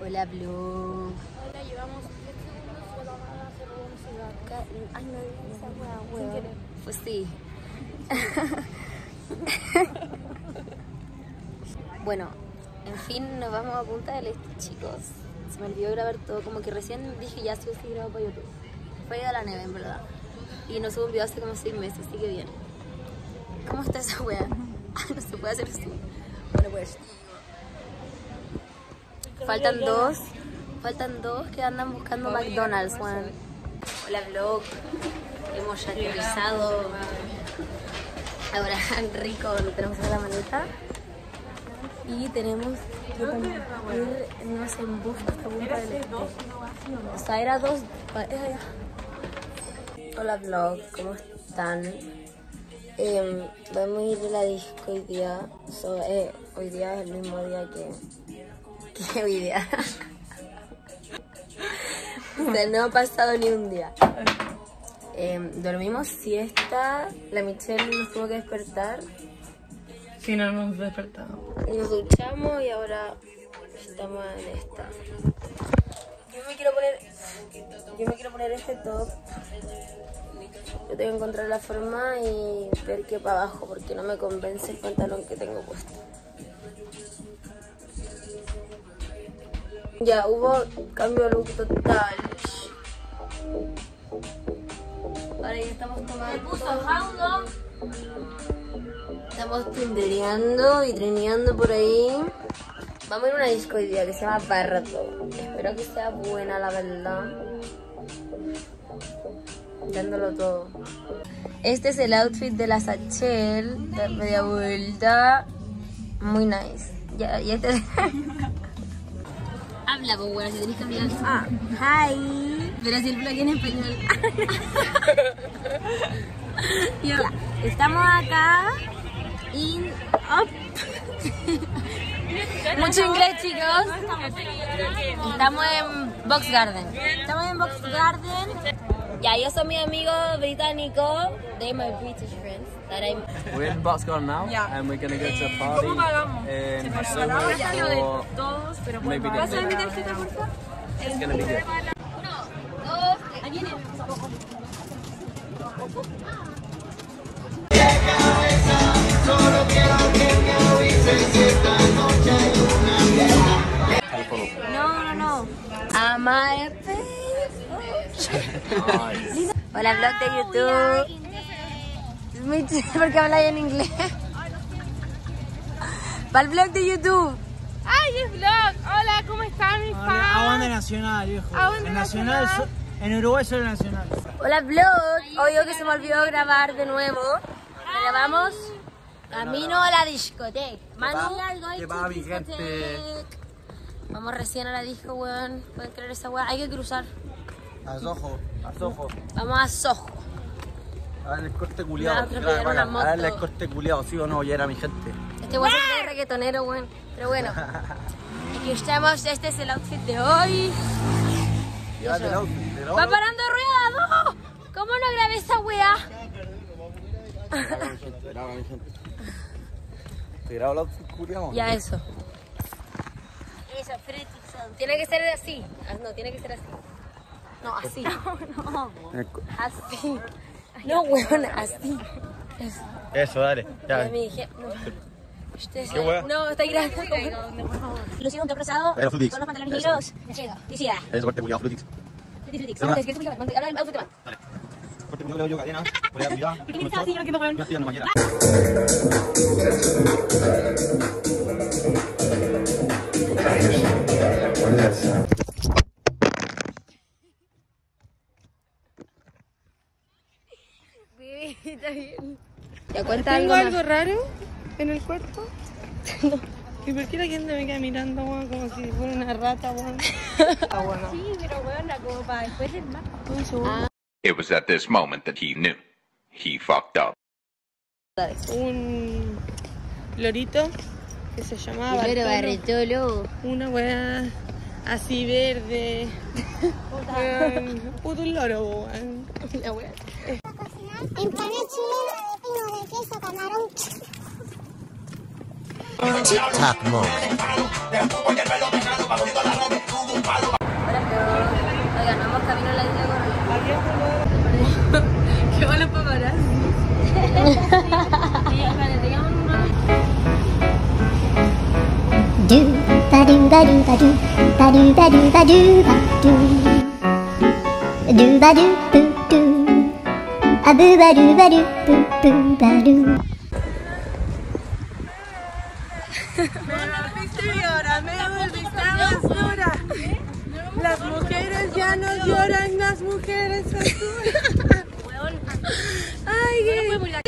Hola, Blue. Hola, llevamos 10 segundos solo para hacer un cigarro. Ay, no esa weá, Sin weón. querer. Pues sí. bueno, en fin, nos vamos a Punta del Este, chicos. Se me olvidó grabar todo, como que recién dije ya sí o sí grabo para YouTube. Fue a la neve, en verdad. Y no subo un video hace como 6 meses, así que bien. ¿Cómo está esa weá? no se puede hacer zoom. Bueno, pues. Faltan dos. Faltan dos que andan buscando McDonald's, weón. Hola, vlog. Hemos ya aterrizado. Ahora rico, lo tenemos en la maleta. Y tenemos que irnos en bus hasta Punta del Este. O sea, era dos. Hola, vlog. ¿Cómo están? Em, vamos a ir a la disco hoy día. So, eh, hoy día es el mismo día que, o sea, no ha pasado ni un día. Em, dormimos siesta. La Michelle nos tuvo que despertar. Si no nos hemos despertado. Y nos duchamos y ahora estamos en esta. Yo me quiero poner. Yo me quiero poner este top. Yo tengo que encontrar la forma y ver qué para abajo porque no me convence el pantalón que tengo puesto. Ya, hubo cambio de look total. Ahora ya estamos tomando. Estamos tindereando y treneando por ahí. Vamos a ir a una disco hoy día que se llama Barrato. Espero que sea buena, la verdad. Dándolo todo. Este es el outfit de la Sachel, de media vuelta. Muy nice. Ya, y este es... Habla, pues, si tenés que hablar. Ah, hi. Pero si el blog en español. Ya, Estamos acá. In up. Mucho inglés, chicos. Estamos en Box Garden. Estamos en Box Garden. Ya, yo soy mi amigo británico. They're my British friends. That I'm... We're in Box Garden now, and we're gonna go to a party Soho or Todos, pero ¿Vas a mi tarjeta, por favor? It's gonna be good. No, no, no. Amar. Hola, vlog de YouTube. Es muy chido porque habla en inglés. Para el vlog de YouTube. ¡Ay, es vlog! Hola, ¿cómo están mis fans? Aguante Nacional, viejo. Aguante Nacional, en Uruguay solo Nacional. Hola, vlog. Obvio que se me olvidó grabar de nuevo. Grabamos camino a la discoteca. Manu, algo ¿Qué va, mi gente? Vamos recién a la disco, weón. ¿Pueden creer esa weá? Hay que cruzar. A Soho, a Soho. Vamos a Soho. A darle el corte culiado. A darle el corte culiado, sí o no, ya era mi gente. Este weón es de reggaetonero, weón. Pero bueno. Aquí estamos. Este es el outfit de hoy. Llévate el outfit, pero- ¡Va parando rueda! ¡No! ¿Cómo no grabé esa weá? Graba, mi gente, graba, mi gente. ¿Te grabo el outfit culiado? Ya eso. Eso, Tiene que ser así. Ah, No, tiene que ser así. No, así. No, cu- así. No, weón, así. Eso. Eso, dale. Ya me dije. No. Ustedes- ¿Qué weá? No, está grande. Inclusive un top rosado con los pantalones negros. Decía, Ese corte Flutix. habla del outfit más. Corte culiado, yo cadena. Por ahí arriba. ¿Qué me Yo estoy en la mañana. ¿Te cuenta ¿Tengo algo algo raro en el cuerpo? ¿Y por qué la gente me queda mirando, weón, como si fuera una rata, weón? Ah, bueno. Sí, pero bueno, como para después del mar. Un segundo. It was at this moment that he knew. He fucked up. Un lorito que se llamaba Bartolo. Barretolo. Una weá así verde. Weón, Puto un loro, weón. La weá. Empanada chilena TikTok mode. Ganamos camino la isla Qué bueno paparazzi. Do ba do ba do ba do ba do ba do ba do ba do ba do a boo ba do ba do boo boo ba do. Las mujeres ya no lloran, las mujeres Ay,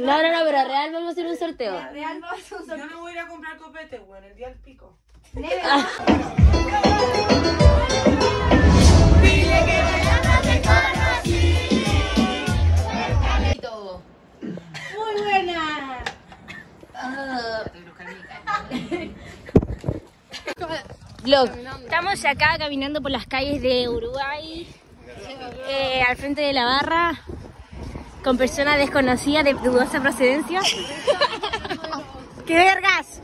No, no, no, pero real vamos a hacer un sorteo. Yo no voy a ir a comprar copete, bueno, el día del pico. Muy buena. Vlog. Estamos acá caminando por las calles de Uruguay, eh, al frente de la barra, con personas desconocidas de dudosa procedencia. ¡Qué vergas!